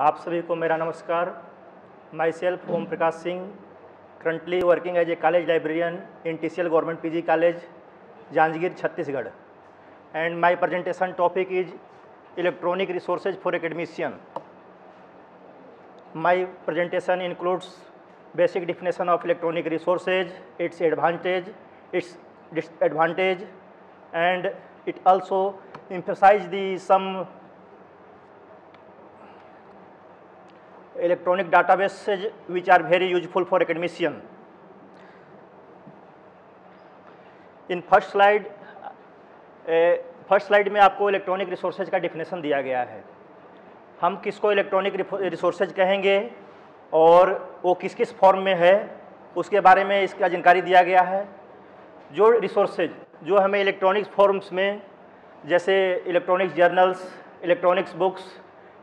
आप सभी को मेरा नमस्कार। Myself, Om Prakash Singh currently working as a college librarian in T C L government P G college Janjgir Chhattisgarh and my presentation topic is electronic resources for academician my presentation includes basic definition of electronic resources its advantage its disadvantage and it also emphasise the some electronic databases which are very useful for academician. In first slide first slide में आपको electronic resources का definition दिया गया है। हम किसको electronic resources कहेंगे और वो किस किस फॉर्म में है, उसके बारे में इसका जानकारी दिया गया है। जो रिसोर्सेज जो हमें इलेक्ट्रॉनिक्स फॉर्म्स में, जैसे electronics journals electronics books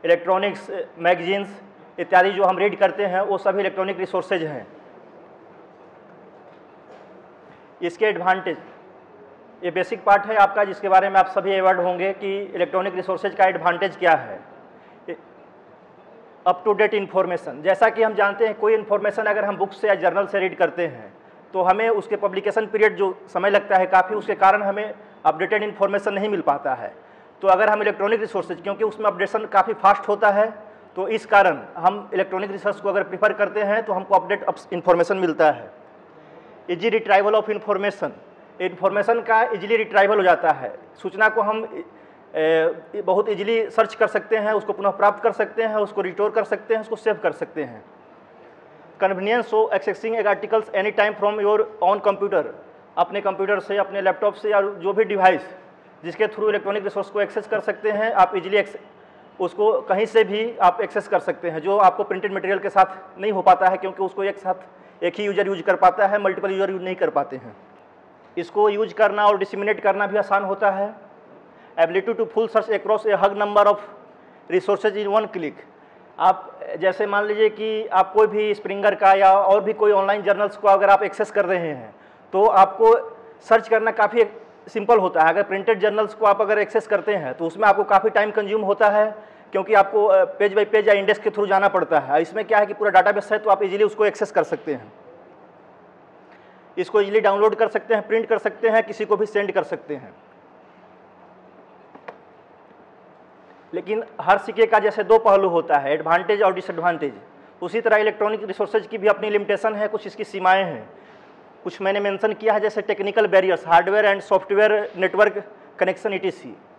electronics magazines इत्यादि जो हम रीड करते हैं, वो सभी इलेक्ट्रॉनिक रिसोर्सेज हैं। इसके एडवांटेज ये बेसिक पार्ट है आपका, जिसके बारे में आप सभी अवेयर होंगे कि इलेक्ट्रॉनिक रिसोर्सेज का एडवांटेज क्या है। अप टू डेट इन्फॉर्मेशन जैसा कि हम जानते हैं, कोई इन्फॉर्मेशन अगर हम बुक से या जर्नल से रीड करते हैं तो हमें उसके पब्लिकेशन पीरियड जो समय लगता है, काफ़ी उसके कारण हमें अपडेटेड इन्फॉर्मेशन नहीं मिल पाता है। तो अगर हम इलेक्ट्रॉनिक रिसोर्सेज क्योंकि उसमें अपडेशन काफ़ी फास्ट होता है तो इस कारण हम इलेक्ट्रॉनिक रिसोर्स को अगर प्रीफर करते हैं तो हमको अपडेट इन्फॉर्मेशन मिलता है। Easy retrieval of information information का इजीली रिट्राइवल हो जाता है। सूचना को हम ए, बहुत इजीली सर्च कर सकते हैं उसको पुनः प्राप्त कर सकते हैं उसको रिस्टोर कर सकते हैं उसको सेव कर सकते हैं। कन्वीनियंस हो accessing e articles any time from your own computer अपने कंप्यूटर से अपने लैपटॉप से या जो भी डिवाइस जिसके थ्रू इलेक्ट्रॉनिक रिसोर्स को एक्सेस कर सकते हैं आप इजीली उसको कहीं से भी आप एक्सेस कर सकते हैं, जो आपको प्रिंटेड मटेरियल के साथ नहीं हो पाता है, क्योंकि उसको एक साथ एक ही यूज़र यूज़ कर पाता है मल्टीपल यूज़र यूज़ नहीं कर पाते हैं। इसको यूज़ करना और डिसमिनेट करना भी आसान होता है। Ability to full search across a huge number of resources in one click आप, जैसे मान लीजिए कि आप कोई भी स्प्रिंगर का या और भी कोई ऑनलाइन जर्नल्स को अगर आप एक्सेस कर रहे हैं तो आपको सर्च करना काफ़ी सिंपल होता है। अगर प्रिंटेड जर्नल्स को आप अगर एक्सेस करते हैं तो उसमें आपको काफ़ी टाइम कंज्यूम होता है, क्योंकि आपको पेज बाई पेज या इंडेक्स के थ्रू जाना पड़ता है। इसमें क्या है कि पूरा डाटाबेस है तो आप इजीली उसको एक्सेस कर सकते हैं। इसको इजीली डाउनलोड कर सकते हैं प्रिंट कर सकते हैं, किसी को भी सेंड कर सकते हैं। लेकिन हर सिक्के का जैसे दो पहलू होता है एडवांटेज और डिसएडवांटेज उसी तरह इलेक्ट्रॉनिक रिसोर्सेज की भी अपनी लिमिटेशन है, कुछ इसकी सीमाएँ हैं। कुछ मैंने मेंशन किया है, जैसे technical barriers hardware and software network connection ई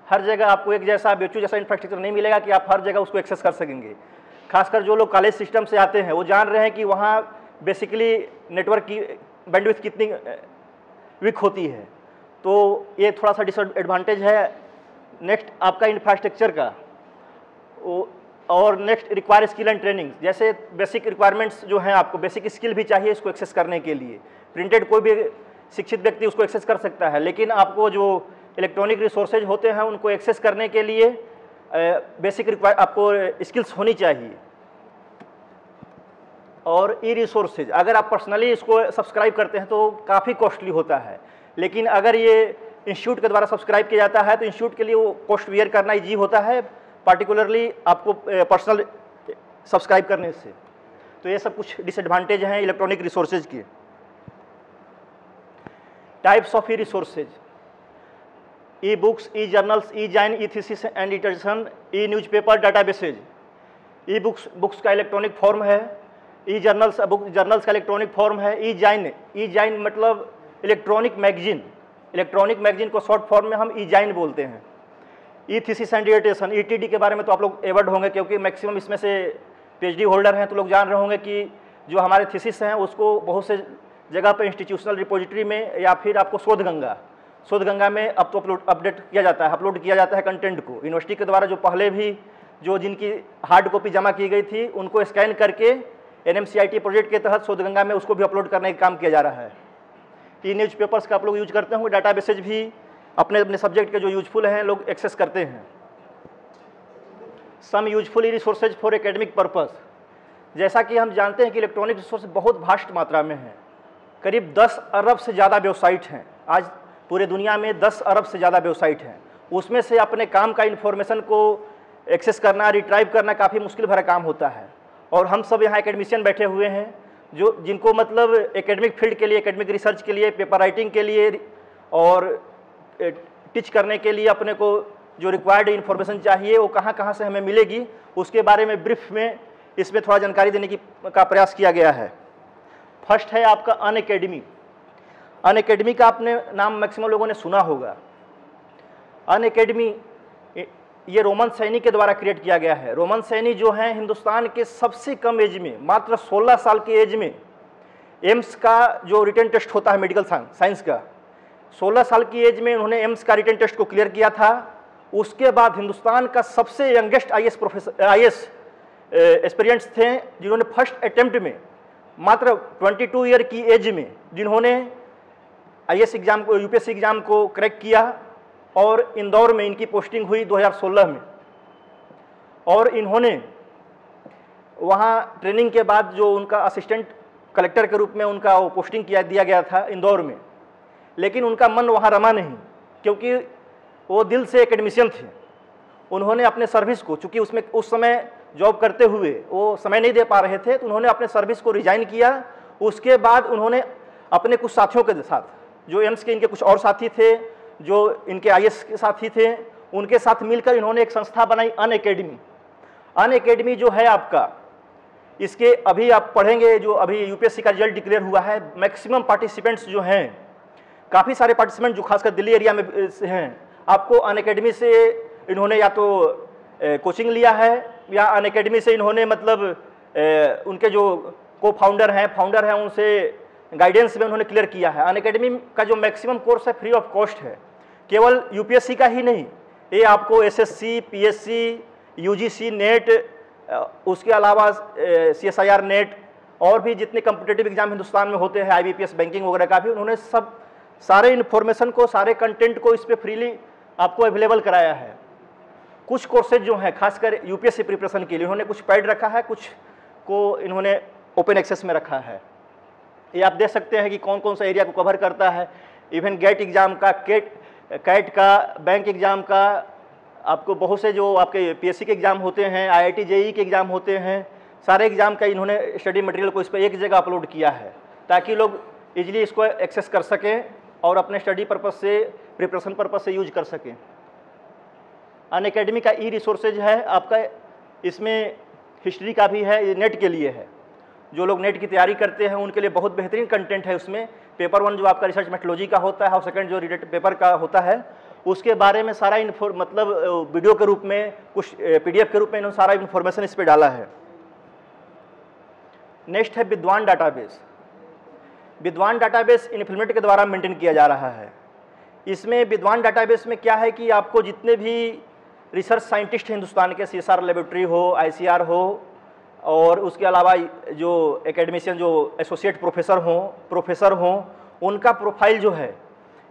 हर जगह आपको एक जैसा बेचू जैसा इंफ्रास्ट्रक्चर नहीं मिलेगा कि आप हर जगह उसको एक्सेस कर सकेंगे। खासकर जो लोग कॉलेज सिस्टम से आते हैं, वो जान रहे हैं कि वहाँ बेसिकली नेटवर्क की बैंडविथ कितनी वीक होती है। तो ये थोड़ा सा डिसएडवांटेज है। नेक्स्ट आपका इंफ्रास्ट्रक्चर का। और next require skill and training जैसे बेसिक रिक्वायरमेंट्स जो हैं आपको बेसिक स्किल भी चाहिए इसको एक्सेस करने के लिए। प्रिंटेड कोई भी शिक्षित व्यक्ति उसको एक्सेस कर सकता है, लेकिन आपको जो इलेक्ट्रॉनिक रिसोर्सेज होते हैं, उनको एक्सेस करने के लिए बेसिक रिक्वायर आपको स्किल्स होनी चाहिए। और ई रिसोर्सेज अगर आप पर्सनली इसको सब्सक्राइब करते हैं तो काफ़ी कॉस्टली होता है। लेकिन अगर ये इंस्टीट्यूट के द्वारा सब्सक्राइब किया जाता है तो इंस्टीट्यूट के लिए वो कॉस्ट वियर करना ईजी होता है, पार्टिकुलरली आपको पर्सनल सब्सक्राइब करने से। तो ये सब कुछ डिसएडवांटेज हैं इलेक्ट्रॉनिक रिसोर्सेज के। Types of e resources e books e journals e zine e thesis and इटर्सन e newspaper databases e books books का इलेक्ट्रॉनिक फॉर्म है ई जर्नल्स बुक जर्नल्स का इलेक्ट्रॉनिक फॉर्म है ई जाइन ई जाइन मतलब electronic magazine electronic magazine को short form में हम e zine बोलते हैं। ई थीसिस एंड डिटेशन ई के बारे में तो आप लोग एवर्ड होंगे क्योंकि मैक्सिमम इसमें से पीएचडी होल्डर हैं तो लोग जान रहे होंगे कि जो हमारे थीसिस हैं, उसको बहुत से जगह पर इंस्टीट्यूशनल रिपोजिटरी में या फिर आपको शोध गंगा शोध गंगा में अब तो अपलोड अपडेट किया जाता है अपलोड किया जाता है कंटेंट को। यूनिवर्सिटी के द्वारा जो पहले भी जो जिनकी हार्ड कॉपी जमा की गई थी, उनको स्कैन करके एनएमसीआईटी प्रोजेक्ट के तहत शोध गंगा में उसको भी अपलोड करने का काम किया जा रहा है। ई न्यूज़ पेपर्स का आप लोग यूज़ करते होंगे डाटा बेसेज भी अपने अपने सब्जेक्ट के जो यूजफुल हैं, लोग एक्सेस करते हैं। Some useful resources for academic purpose जैसा कि हम जानते हैं कि इलेक्ट्रॉनिक रिसोर्स बहुत भास्ट मात्रा में हैं। करीब 10 अरब से ज़्यादा वेबसाइट हैं। आज पूरे दुनिया में 10 अरब से ज़्यादा वेबसाइट हैं। उसमें से अपने काम का इन्फॉर्मेशन को एक्सेस करना रिट्राइव करना काफ़ी मुश्किल भरा काम होता है। और हम सब यहाँ एकेडमिशियन बैठे हुए हैं, जो जिनको मतलब एकेडमिक फ़ील्ड के लिए एकेडमिक रिसर्च के लिए पेपर राइटिंग के लिए और टीच करने के लिए अपने को जो रिक्वायर्ड इन्फॉर्मेशन चाहिए, वो कहाँ कहाँ से हमें मिलेगी, उसके बारे में ब्रीफ में इसमें थोड़ा जानकारी देने की, का प्रयास किया गया है। फ़र्स्ट है आपका अन अकेडमी। अन अकेडमी का आपने नाम मैक्सिमम लोगों ने सुना होगा। अन अकेडमी, ये रोमन सैनी के द्वारा क्रिएट किया गया है। रोमन सैनी जो हैं, हिंदुस्तान के सबसे कम एज में, मात्र 16 साल के एज में, एम्स का जो रिटर्न टेस्ट होता है मेडिकल साइंस का 16 साल की एज में उन्होंने एम्स का रिटर्न टेस्ट को क्लियर किया था। उसके बाद हिंदुस्तान का सबसे youngest I S professor I S experience थे, जिन्होंने फ़र्स्ट अटेम्प्ट में मात्र 22 ईयर की एज में जिन्होंने आई एग्ज़ाम को, यूपीएससी एग्ज़ाम को क्रैक किया और इंदौर में इनकी पोस्टिंग हुई 2016 में। और इन्होंने वहाँ ट्रेनिंग के बाद जो उनका असिस्टेंट कलेक्टर के रूप में उनका वो पोस्टिंग किया, दिया गया था इंदौर में, लेकिन उनका मन वहाँ रमा नहीं, क्योंकि वो दिल से एकेडमिशियन थे। उन्होंने अपने सर्विस को, चूँकि उसमें, उस समय जॉब करते हुए वो समय नहीं दे पा रहे थे तो उन्होंने अपने सर्विस को रिजाइन किया। उसके बाद उन्होंने अपने कुछ साथियों के साथ, जो एम्स के इनके कुछ और साथी थे, जो इनके आई के साथी थे, उनके साथ मिलकर इन्होंने एक संस्था बनाई अन अकेडमी अन अकेडमी जो है आपका, इसके अभी आप पढ़ेंगे, जो अभी यूपीएससी का रिज़ल्ट डिक्लेयर हुआ है मैक्सिमम पार्टिसिपेंट्स जो हैं, काफ़ी सारे पार्टिसिपेंट जो खासकर दिल्ली एरिया में हैं। आपको अन से इन्होंने या तो कोचिंग लिया है या अन अकेडमी से इन्होंने मतलब ए, उनके जो को फाउंडर हैं फाउंडर हैं उनसे गाइडेंस में उन्होंने क्लियर किया है। अन अकेडमी का जो मैक्सिमम कोर्स है फ्री ऑफ़ कॉस्ट है। केवल यूपीएससी का ही नहीं ये आपको एसएससी, पीएससी, यूजीसी, नेट उसके अलावा सीएसआईआर नेट और भी जितने कम्पिटेटिव एग्ज़ाम हिंदुस्तान में होते हैं आईबीपीएस बैंकिंग वगैरह का भी उन्होंने सब सारे इन्फॉर्मेशन को सारे कंटेंट को इस पर फ्रीली आपको अवेलेबल कराया है। कुछ कोर्सेज जो हैं, खासकर यूपीएससी प्रिपरेशन के लिए, उन्होंने कुछ पैड रखा है, कुछ को इन्होंने ओपन एक्सेस में रखा है। ये आप देख सकते हैं कि कौन कौन सा एरिया को कवर करता है। इवन गेट एग्ज़ाम का केट कैट का बैंक एग्ज़ाम का, आपको बहुत से जो आपके पीएससी के एग्ज़ाम होते हैं आईआईटी जेई के एग्ज़ाम होते हैं, सारे एग्ज़ाम का इन्होंने स्टडी मटेरियल को इस पर एक जगह अपलोड किया है, ताकि लोग इजीली इसको एक्सेस कर सकें और अपने स्टडी पर्पज़ से प्रिपरेशन पर्पज़ से यूज़ कर सकें। अन अकेडमी का ई रिसोर्सेज है, आपका इसमें हिस्ट्री का भी है, नेट के लिए है। जो लोग नेट की तैयारी करते हैं, उनके लिए बहुत बेहतरीन कंटेंट है उसमें। पेपर वन जो आपका रिसर्च मेट्रोलॉजी का होता है, और सेकंड जो रिलेटेड पेपर का होता है, उसके बारे में सारा इन्फो मतलब वीडियो के रूप में, कुछ पीडीएफ के रूप में इन्होंने सारा इन्फॉर्मेशन इस पर डाला है। नेक्स्ट है विद्वान डाटाबेस। विद्वान डाटाबेस इन्फ्लमेंट के द्वारा मेंटेन किया जा रहा है। इसमें विद्वान डाटाबेस में क्या है कि आपको जितने भी रिसर्च साइंटिस्ट हिंदुस्तान के सीएसआर लेबोरेटरी हो आईसीआर हो, और उसके अलावा जो एकेडमिशियन जो एसोसिएट प्रोफेसर हों प्रोफेसर हों, उनका प्रोफ़ाइल जो है,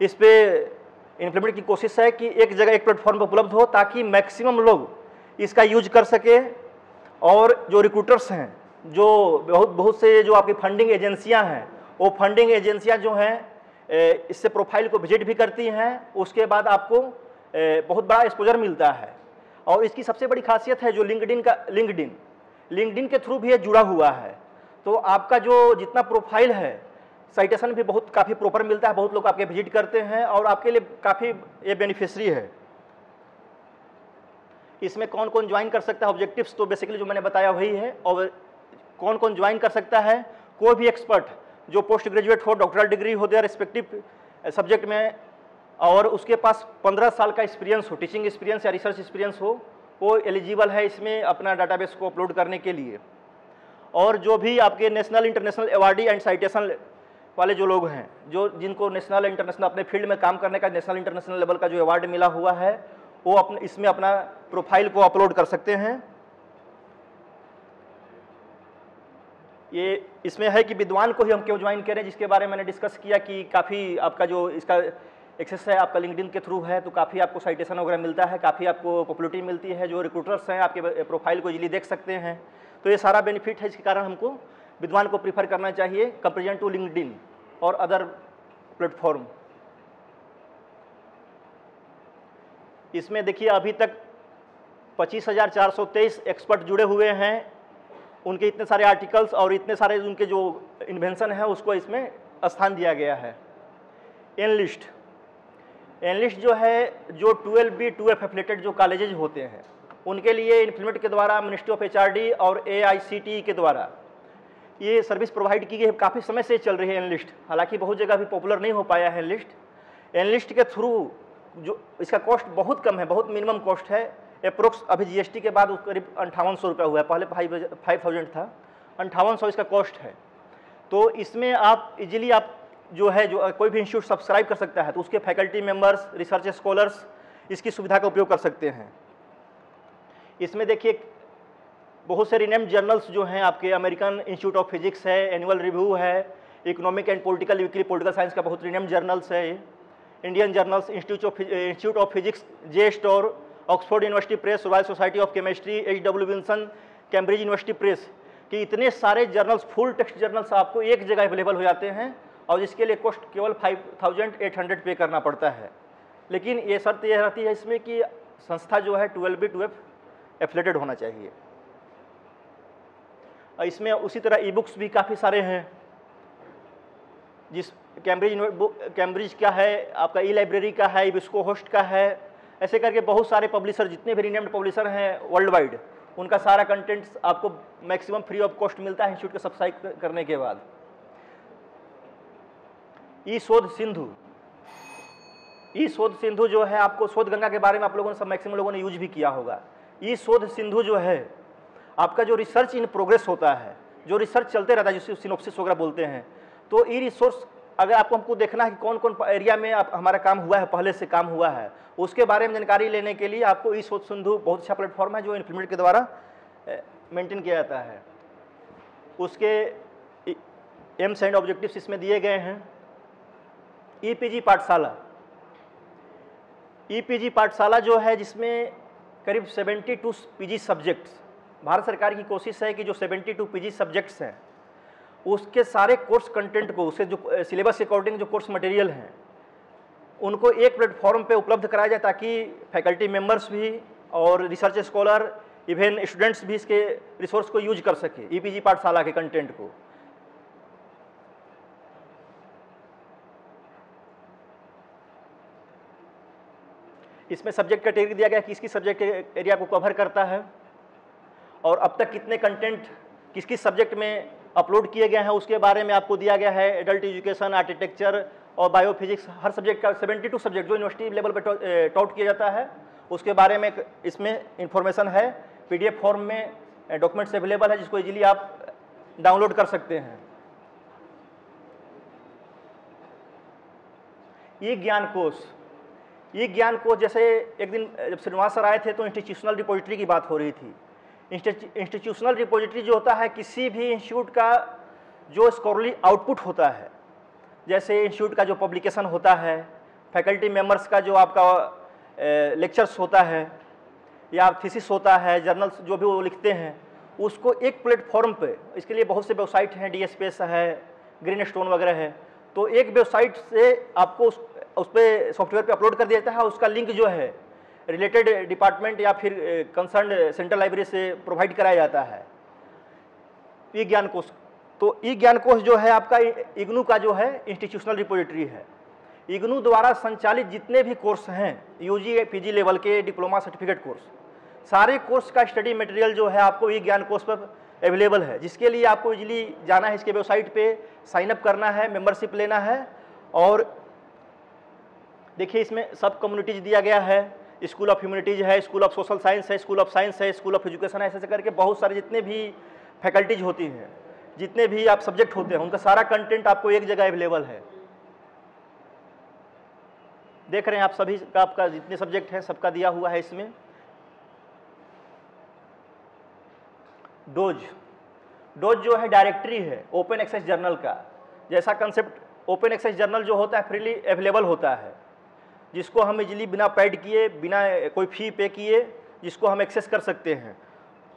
इस पर इम्प्लीमेंट की कोशिश है कि एक जगह एक प्लेटफॉर्म पर उपलब्ध हो ताकि मैक्सिमम लोग इसका यूज़ कर सके। और जो रिक्रूटर्स हैं, जो बहुत बहुत से जो आपकी फंडिंग एजेंसियाँ हैं, वो फंडिंग एजेंसियाँ जो हैं इससे प्रोफ़ाइल को विज़िट भी करती हैं, उसके बाद आपको बहुत बड़ा एक्सपोजर मिलता है। और इसकी सबसे बड़ी खासियत है जो लिंकडिन का लिंकडिन लिंकडिन के थ्रू भी ये जुड़ा हुआ है। तो आपका जो जितना प्रोफ़ाइल है साइटेशन भी बहुत काफ़ी प्रॉपर मिलता है, बहुत लोग आपके विज़िट करते हैं और आपके लिए काफ़ी ये बेनिफिशरी है। इसमें कौन कौन ज्वाइन कर सकता है ऑब्जेक्टिव्स तो बेसिकली जो मैंने बताया वही है। और कौन कौन ज्वाइन कर सकता है, कोई भी एक्सपर्ट जो पोस्ट ग्रेजुएट हो डॉक्टरल डिग्री हो दिया रिस्पेक्टिव सब्जेक्ट में और उसके पास 15 साल का एक्सपीरियंस हो टीचिंग एक्सपीरियंस या रिसर्च एक्सपीरियंस हो, वो एलिजिबल है इसमें अपना डाटाबेस को अपलोड करने के लिए। और जो भी आपके national international awardee and citation वाले जो लोग हैं, जो जिनको नेशनल इंटरनेशनल अपने फ़ील्ड में काम करने का नेशनल इंटरनेशनल लेवल का जो अवार्ड मिला हुआ है, वो अपने, इसमें अपना प्रोफ़ाइल को अपलोड कर सकते हैं। ये इसमें है कि विद्वान को ही हम क्यों ज्वाइन करें, जिसके बारे में मैंने डिस्कस किया कि काफ़ी आपका जो इसका एक्सेस है आपका लिंकडिन के थ्रू है तो काफ़ी आपको साइटेशन वगैरह मिलता है, काफ़ी आपको पॉपुलरिटी मिलती है, जो रिक्रूटर्स हैं, आपके प्रोफ़ाइल को इजीली देख सकते हैं। तो ये सारा बेनिफिट है, इसके कारण हमको विद्वान को प्रीफर करना चाहिए कंपेरिजन टू लिंकडिन और अदर प्लेटफॉर्म इसमें देखिए, अभी तक पच्चीस हज़ार चार सौ तेईस एक्सपर्ट जुड़े हुए हैं। उनके इतने सारे आर्टिकल्स और इतने सारे उनके जो इन्वेंशन है, उसको इसमें स्थान दिया गया है। एनलिस्ट एनलिस्ट जो है, जो twelve B two F affiliated जो कॉलेजेज होते हैं, उनके लिए इन्फ्लीमेंट के द्वारा मिनिस्ट्री ऑफ़ एचआरडी और ए के द्वारा, ये सर्विस प्रोवाइड की गई। है काफ़ी समय से चल रही है एनलिस्ट हालाँकि बहुत जगह अभी पॉपुलर नहीं हो पाया है एनलिस्ट एनलिस्ट के थ्रू जो, इसका कॉस्ट बहुत कम है, बहुत मिनिमम कॉस्ट है। अप्रोक्स अभी जीएसटी के बाद करीब अंठावन सौ रुपये हुआ है। पहले फाइव फाइव थाउज़ेंड था। अंठावन सौ इसका कॉस्ट है। तो इसमें आप इजीली आप जो है, जो कोई भी इंस्टीट्यूट सब्सक्राइब कर सकता है तो उसके फैकल्टी मेंबर्स रिसर्च स्कॉलर्स इसकी सुविधा का उपयोग कर सकते हैं। इसमें देखिए, बहुत से रिनेम जर्नल्स जो हैं, आपके अमेरिकन इंस्टीट्यूट ऑफ़ फिजिक्स है एनुअल रिव्यू है Economic and Political Weekly political science का बहुत रिनेम जर्नल्स है Indian journals Institute of Institute of Physics J STOR Oxford University Press Royal Society of Chemistry H W Wilson Cambridge University Press कि इतने सारे journals full text journals आपको एक जगह available हो जाते हैं और जिसके लिए कॉस्ट केवल फाइव थाउज़ेंड एट हंड्रेड पे करना पड़ता है। लेकिन ये शर्त यह रहती है इसमें कि संस्था जो है ट्वेल्व बी ट्वेल्व एफिलेटेड होना चाहिए। इसमें उसी तरह ई बुक्स भी काफ़ी सारे हैं। जिस कैम्ब्रिज कैम्ब्रिज का है, आपका ई लाइब्रेरी का है बिस्को होस्ट का है, ऐसे करके बहुत सारे पब्लिशर जितने भी रिनेम्ड पब्लिशर हैं वर्ल्ड वाइड उनका सारा कंटेंट्स आपको मैक्सिमम फ्री ऑफ़ कॉस्ट मिलता है इंस्टीट्यूट का सब्सक्राइब करने के बाद। ई शोध सिंधु। ई शोध सिंधु जो है, आपको शोध गंगा के बारे में आप लोगों ने सब मैक्सिमम लोगों ने यूज़ भी किया होगा। ई शोध सिंधु जो है, आपका जो रिसर्च इन प्रोग्रेस होता है, जो रिसर्च चलते रहता है जिसको सिनोप्सिस वगैरह बोलते हैं तो ई रिसोर्स अगर आपको हमको देखना है कि कौन कौन एरिया में आप, हमारा काम हुआ है, पहले से काम हुआ है, उसके बारे में जानकारी लेने के लिए आपको ई शोध सिंधु बहुत अच्छा प्लेटफॉर्म है, जो इन्फ्लीमेंट के द्वारा मेंटेन किया जाता है। उसके एम्स एंड ऑब्जेक्टिव्स इसमें दिए गए हैं। ईपीजी पाठशाला। ईपीजी पाठशाला जो है, जिसमें करीब 72 पीजी सब्जेक्ट्स भारत सरकार की कोशिश है कि जो 72 पीजी सब्जेक्ट्स हैं, उसके सारे कोर्स कंटेंट को, उसके जो सिलेबस के अकॉर्डिंग जो कोर्स मटेरियल हैं, उनको एक प्लेटफॉर्म पे उपलब्ध कराया जाए ताकि फैकल्टी मेंबर्स भी और रिसर्च स्कॉलर इवन स्टूडेंट्स भी इसके रिसोर्स को यूज़ कर सके ईपीजी पाठशाला के कंटेंट को। इसमें सब्जेक्ट कैटेगरी दिया गया है किस किस सब्जेक्ट एरिया को कवर करता है और अब तक कितने कंटेंट किस किस सब्जेक्ट में अपलोड किए गए हैं, उसके बारे में आपको दिया गया है एडल्ट एजुकेशन आर्किटेक्चर और बायोफिजिक्स हर सब्जेक्ट का 72 सब्जेक्ट जो यूनिवर्सिटी लेवल पर टॉट किया जाता है, उसके बारे में इसमें इंफॉर्मेशन है पीडीएफ फॉर्म में डॉक्यूमेंट्स अवेलेबल है, जिसको इजीली आप डाउनलोड कर सकते हैं। ये ज्ञान कोष ये ज्ञान को जैसे एक दिन जब श्रीनिवास सर आए थे तो इंस्टीट्यूशनल रिपोजिटरी की बात हो रही थी। इंस्टीट्यूशनल रिपोजिटरी जो होता है, किसी भी इंस्टीट्यूट का जो स्कॉलरली आउटपुट होता है, जैसे इंस्टीट्यूट का जो पब्लिकेशन होता है फैकल्टी मेंबर्स का जो आपका लेक्चर्स होता है, या थीसिस होता है जर्नल्स जो भी वो लिखते हैं, उसको एक प्लेटफॉर्म पे, इसके लिए बहुत से वेबसाइट हैं डी है ग्रीन स्टोन वगैरह है तो एक वेबसाइट से आपको उस पर सॉफ्टवेयर पे अपलोड कर दिया जाता है, उसका लिंक जो है, रिलेटेड डिपार्टमेंट या फिर कंसर्न सेंट्रल लाइब्रेरी से प्रोवाइड कराया जाता है। ई ज्ञान कोष। तो ई ज्ञान कोष जो है, आपका इग्नू का जो है इंस्टीट्यूशनल रिपोजिटरी है। इग्नू द्वारा संचालित जितने भी कोर्स हैं यूजी पीजी लेवल के डिप्लोमा सर्टिफिकेट कोर्स सारे कोर्स का स्टडी मटेरियल जो है, आपको ई ज्ञान कोर्स पर अवेलेबल है। जिसके लिए आपको इजीली जाना है, इसके वेबसाइट पे साइन अप करना है मेंबरशिप लेना है और देखिए, इसमें सब कम्युनिटीज दिया गया है। स्कूल ऑफ़ ह्यूमनिटीज़ है स्कूल ऑफ़ सोशल साइंस है स्कूल ऑफ़ साइंस है स्कूल ऑफ़ एजुकेशन है ऐसे करके बहुत सारे जितने भी फैकल्टीज होती हैं, जितने भी आप सब्जेक्ट होते हैं, उनका सारा कंटेंट आपको एक जगह अवेलेबल है। देख रहे हैं आप सभी का, आपका जितने सब्जेक्ट हैं, सबका दिया हुआ है इसमें। डोज डोज जो है डायरेक्टरी है ओपन एक्सेस जर्नल का। जैसा कंसेप्ट ओपन एक्सेस जर्नल जो होता है फ्रीली अवेलेबल होता है। जिसको हम इजली बिना पैड किए, बिना कोई फ़ी पे किए, जिसको हम एक्सेस कर सकते हैं।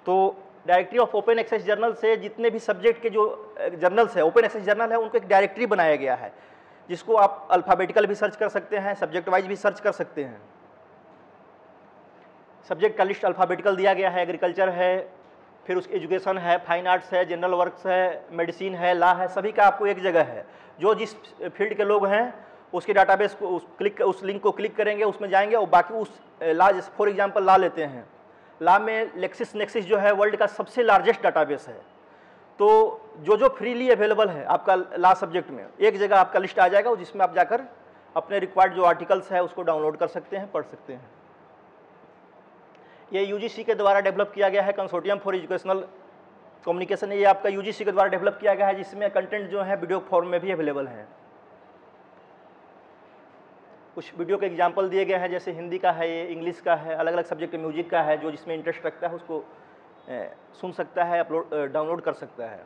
तो directory of open access journal से जितने भी सब्जेक्ट के जो जर्नल्स है, ओपन एक्सेस जर्नल है, उनको एक डायरेक्टरी बनाया गया है, जिसको आप अल्फ़ाबेटिकल भी सर्च कर सकते हैं, सब्जेक्ट वाइज भी सर्च कर सकते हैं। सब्जेक्ट का लिस्ट अल्फ़ाबेटिकल दिया गया है, एग्रीकल्चर है, फिर उसकी एजुकेशन है, फाइन आर्ट्स है, जनरल वर्क्स है, मेडिसिन है, ला है, सभी का आपको एक जगह है। जो जिस फ़ील्ड के लोग हैं उसके डाटाबेस को, उस क्लिक उस लिंक को क्लिक करेंगे, उसमें जाएँगे और बाकी उस ला जैसे फॉर एग्जांपल ला लेते हैं। ला में लेक्सिस नेक्सिस जो है वर्ल्ड का सबसे लार्जेस्ट डाटाबेस है। तो जो जो फ्रीली अवेलेबल है आपका ला सब्जेक्ट में, एक जगह आपका लिस्ट आ जाएगा, जिसमें आप जाकर अपने रिक्वायर्ड जो आर्टिकल्स है उसको डाउनलोड कर सकते हैं, पढ़ सकते हैं। ये यूजीसी के द्वारा डेवलप किया गया है कंसोर्टियम फॉर एजुकेशनल कम्युनिकेशन ये आपका यूजीसी के द्वारा डेवलप किया गया है, जिसमें कंटेंट जो है वीडियो फॉर्म में भी अवेलेबल है। कुछ वीडियो के एग्ज़ाम्पल दिए गए हैं, जैसे हिंदी का है ये इंग्लिश का है अलग अलग सब्जेक्ट म्यूज़िक का है, जो जिसमें इंटरेस्ट रखता है, उसको सुन सकता है, अपलोड डाउनलोड कर सकता है।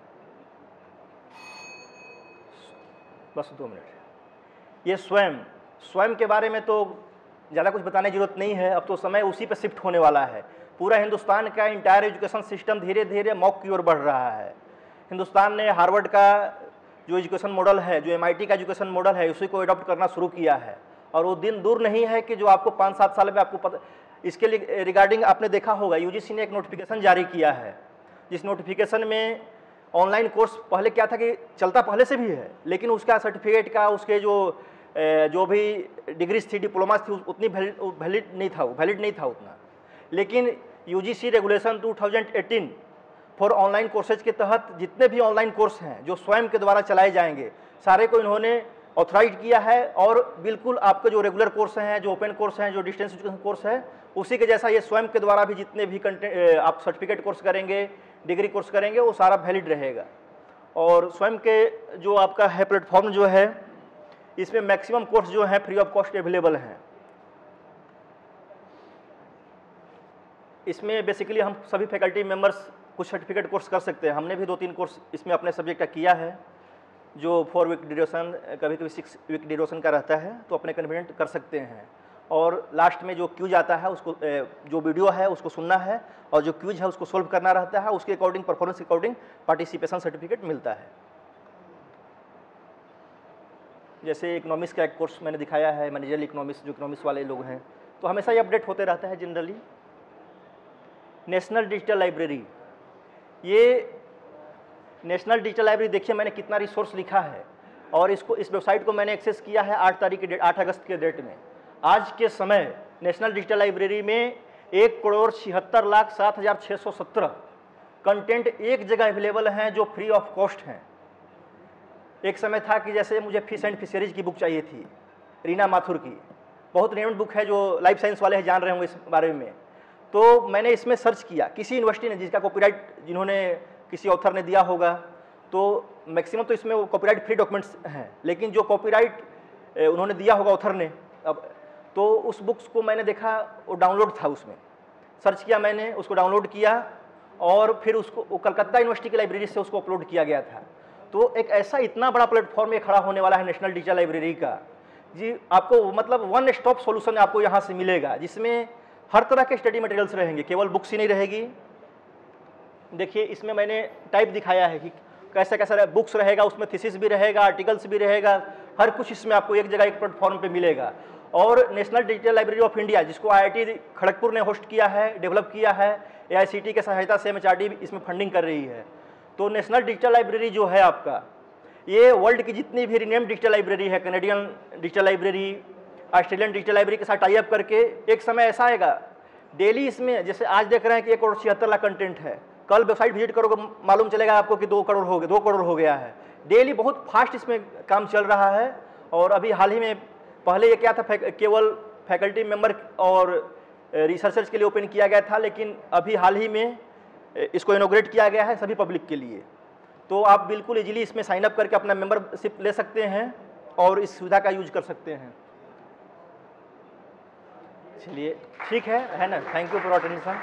बस दो मिनट। ये स्वयं स्वयं के बारे में तो ज़्यादा कुछ बताने की ज़रूरत नहीं है, अब तो समय उसी पर शिफ्ट होने वाला है। पूरा हिंदुस्तान का इंटायर एजुकेशन सिस्टम धीरे धीरे मॉक की ओर बढ़ रहा है। हिंदुस्तान ने हार्वर्ड का जो एजुकेशन मॉडल है, जो एमआईटी का एजुकेशन मॉडल है, उसी को अडॉप्ट करना शुरू किया है। और वो दिन दूर नहीं है कि जो आपको पाँच सात साल में आपको पता इसके लिए रिगार्डिंग आपने देखा होगा यूजीसी ने एक नोटिफिकेशन जारी किया है। जिस नोटिफिकेशन में ऑनलाइन कोर्स पहले क्या था कि चलता पहले से भी है, लेकिन उसका सर्टिफिकेट का, उसके जो जो भी डिग्रीज थी डिप्लोमा थी उतनी वैलिड नहीं था वैलिड नहीं था उतना। लेकिन UGC regulation 2018 for online courses के तहत जितने भी ऑनलाइन कोर्स हैं, जो स्वयं के द्वारा चलाए जाएँगे, सारे को इन्होंने ऑथराइज किया है और बिल्कुल आपके जो रेगुलर कोर्स हैं, जो ओपन कोर्स हैं, जो डिस्टेंस एजुकेशन कोर्स है, उसी के जैसा ये स्वयं के द्वारा भी जितने भी कंटेंट आप सर्टिफिकेट कोर्स करेंगे डिग्री कोर्स करेंगे, वो सारा वैलिड रहेगा। और स्वयं के जो आपका है प्लेटफॉर्म जो है, इसमें मैक्सिमम कोर्स जो है फ्री ऑफ़ कॉस्ट अवेलेबल हैं। इसमें बेसिकली हम सभी फैकल्टी मेंबर्स कुछ सर्टिफिकेट कोर्स कर सकते हैं। हमने भी दो तीन कोर्स इसमें अपने सब्जेक्ट का किया है। जो फोर वीक ड्यूरेशन कभी कभी सिक्स वीक ड्यूरेशन का रहता है तो अपने कन्वीनियंट कर सकते हैं। और लास्ट में जो क्यूज आता है, उसको जो वीडियो है, उसको सुनना है, और जो क्यूज है, उसको सोल्व करना रहता है, उसके according performance according participation certificate मिलता है। जैसे इकोनॉमिक्स का एक कोर्स मैंने दिखाया है मैनेजरल इकोनॉमिक्स जो इकोनॉमिक्स वाले लोग हैं तो हमेशा ये अपडेट होते रहता है जनरली नेशनल डिजिटल लाइब्रेरी ये नेशनल डिजिटल लाइब्रेरी देखिए मैंने कितना रिसोर्स लिखा है और इसको, इस वेबसाइट को मैंने एक्सेस किया है आठ तारीख के डेट, आठ अगस्त के डेट में। आज के समय नेशनल डिजिटल लाइब्रेरी में एक करोड़ छिहत्तर लाख सात हज़ार छः सौ सत्रह कंटेंट एक जगह अवेलेबल हैं जो फ्री ऑफ़ कॉस्ट हैं। एक समय था कि जैसे मुझे फ़िश एंड फिशरीज की बुक चाहिए थी, रीना माथुर की। बहुत रेमेंट बुक है जो लाइफ साइंस वाले हैं, जान रहे होंगे इस बारे में। तो मैंने इसमें सर्च किया, किसी यूनिवर्सिटी ने जिसका कॉपीराइट जिन्होंने किसी ऑथर ने दिया होगा तो मैक्सिमम तो इसमें कॉपीराइट फ्री डॉक्यूमेंट्स हैं, लेकिन जो कॉपीराइट उन्होंने दिया होगा ऑथर ने, अब तो उस बुक्स को मैंने देखा, वो डाउनलोड था उसमें। सर्च किया मैंने, उसको डाउनलोड किया, और फिर उसको कलकत्ता यूनिवर्सिटी की लाइब्रेरी से उसको अपलोड किया गया था। तो एक ऐसा इतना बड़ा प्लेटफॉर्म ये खड़ा होने वाला है नेशनल डिजिटल लाइब्रेरी का, जी, आपको मतलब वन स्टॉप सॉल्यूशन आपको यहाँ से मिलेगा, जिसमें हर तरह के स्टडी मटेरियल्स रहेंगे, केवल बुक्स ही नहीं रहेगी देखिए इसमें मैंने टाइप दिखाया है कि कैसा कैसा रहे, बुक्स रहेगा उसमें थीसिस भी रहेगा आर्टिकल्स भी रहेगा हर कुछ इसमें आपको एक जगह एक प्लेटफॉर्म पे मिलेगा। और national digital library of India जिसको आईआईटी खड़गपुर ने होस्ट किया है डेवलप किया है एआईसीटी के सहायता से एमएचआरडी इसमें फंडिंग कर रही है। तो नेशनल डिजिटल लाइब्रेरी जो है आपका ये वर्ल्ड की जितनी भी रिनेम डिजिटल लाइब्रेरी है Canadian digital library Australian digital library के साथ टाइप करके एक समय ऐसा आएगा डेली इसमें जैसे आज देख रहे हैं कि एक करोड़ छिहत्तर लाख कंटेंट है। कल वेबसाइट विज़िट करोगे, मालूम चलेगा आपको कि दो करोड़ हो गए दो करोड़ हो गया है। डेली बहुत फास्ट इसमें काम चल रहा है और अभी हाल ही में पहले ये क्या था केवल फैकल्टी मेंबर और रिसर्चर्स के लिए ओपन किया गया था, लेकिन अभी हाल ही में इसको इनोग्रेट किया गया है सभी पब्लिक के लिए। तो आप बिल्कुल इजीली इसमें साइन अप करके अपना मेंबरशिप ले सकते हैं और इस सुविधा का यूज़ कर सकते हैं। चलिए, ठीक है है ना? Thank you for attention